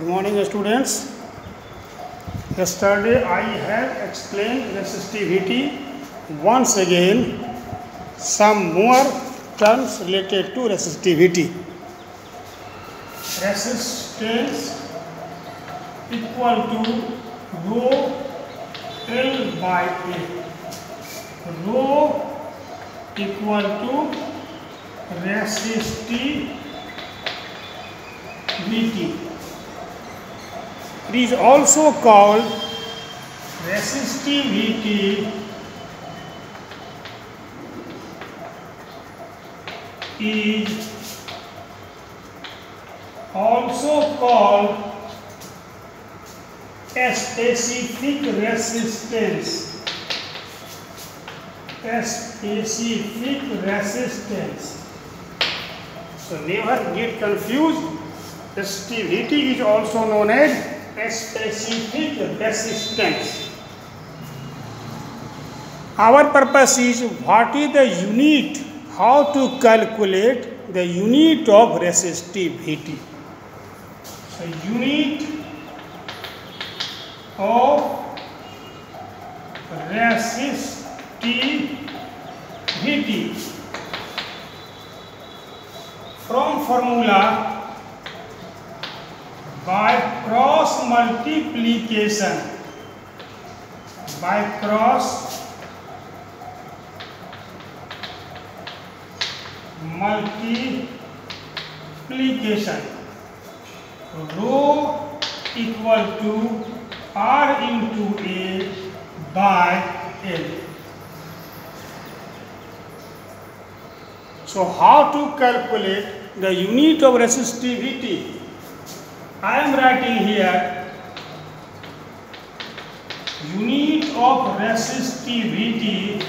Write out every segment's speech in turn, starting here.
Good morning, students. Yesterday I have explained resistivity. Once again, some more terms related to resistivity. Resistance equal to rho L by A. Rho equal to resistivity. It is also called resistivity is also called a specific resistance. A specific resistance. So never get confused. Resistivity is also known as specific resistance. Our purpose is what is the unit, how to calculate the unit of resistivity. So unit of resistivity from formula by cross multiplication. By cross multiplication. Rho equal to r into a by l. So how to calculate the unit of resistivity I am writing here unit of resistivity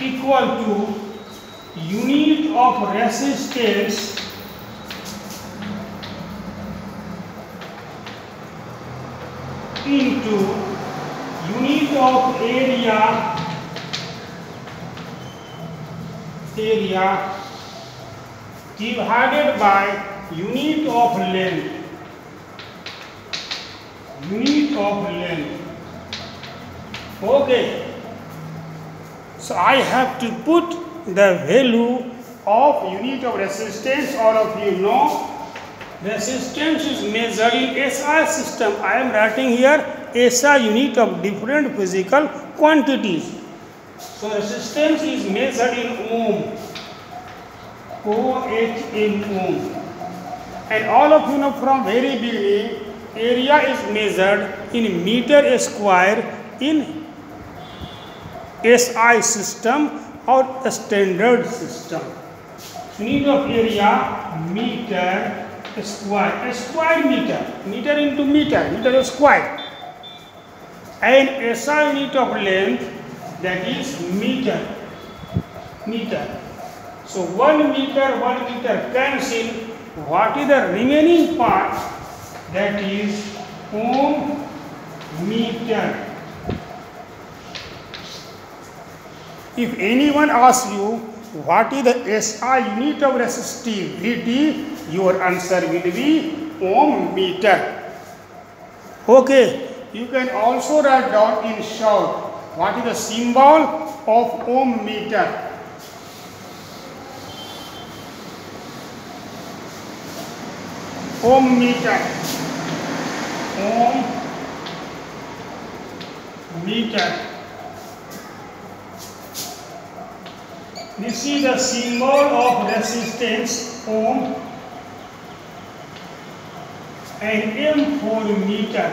equal to unit of resistance into unit of area area divided by unit of length. Unit of length. Okay. So i have to put the value of unit of resistance all of you know. Resistance is measured in SI system. I am writing here SI unit of different physical quantities. So resistance is measured in ohm OHM. And all of you know from very beginning, area is measured in meter square in SI system or standard system. Unit of area meter square, square meter, meter into meter, meter square. And SI unit of length that is meter, meter. So 1 meter, 1 meter cancel. What is the remaining part? That is ohm meter. If anyone asks you what is the SI unit of resistivity, your answer will be ohm meter. Okay, you can also write down in short what is the symbol of ohm meter. Ohm meter ohm meter this is the symbol of resistance ohm and m for meter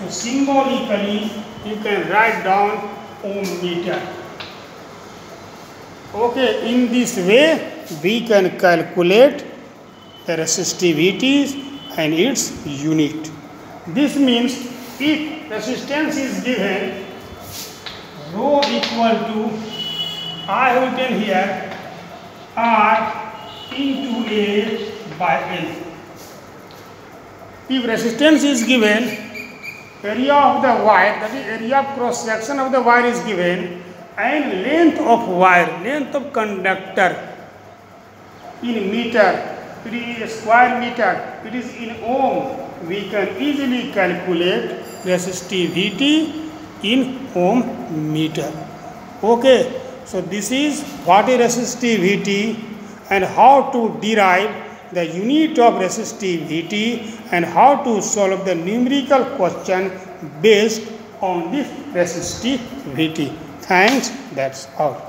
so symbolically you can write down ohm meter okay in this way we can calculate the resistivities and its unit. This means if resistance is given rho equal to I written here R into A by L. If resistance is given, area of the wire, that is area of cross section of the wire is given and length of wire, length of conductor in meter it is a square meter, it is in ohm. We can easily calculate resistivity in ohm meter. Okay, so this is what is resistivity and how to derive the unit of resistivity and how to solve the numerical question based on this resistivity. Thanks, that's all.